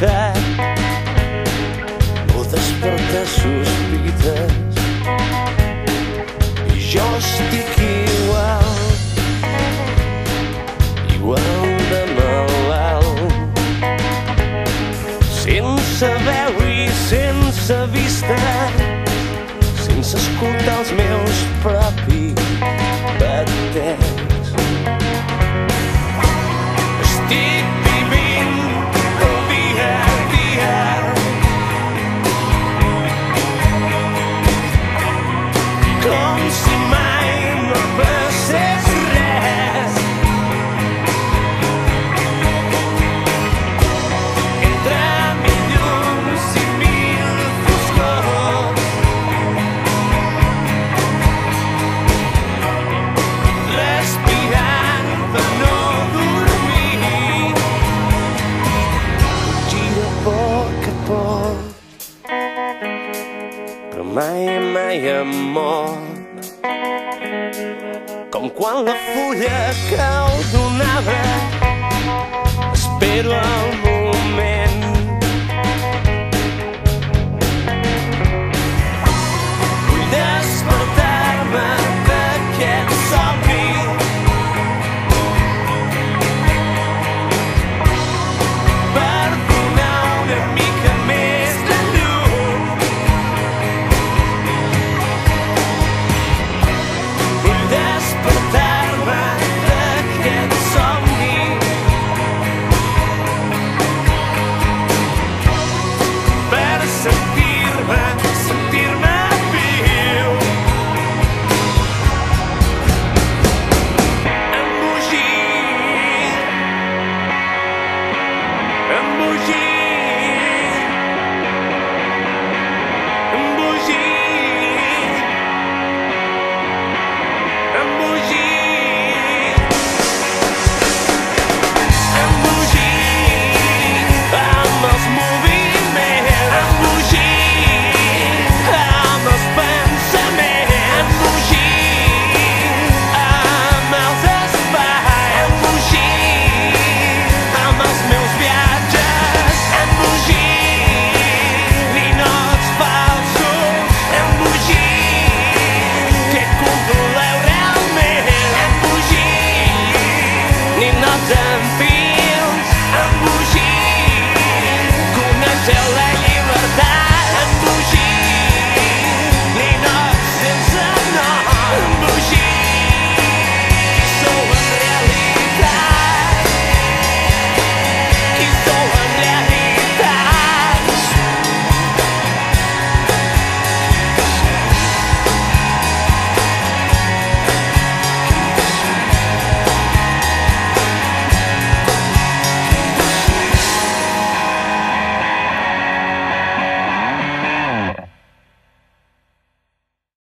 veritat. No desperta sospites. I jo estic igual. Igual de malalt. Sense veu i sense vista. Sense escoltar els meus propis mai amor Com quan la fulla cau d'un arbre Espero el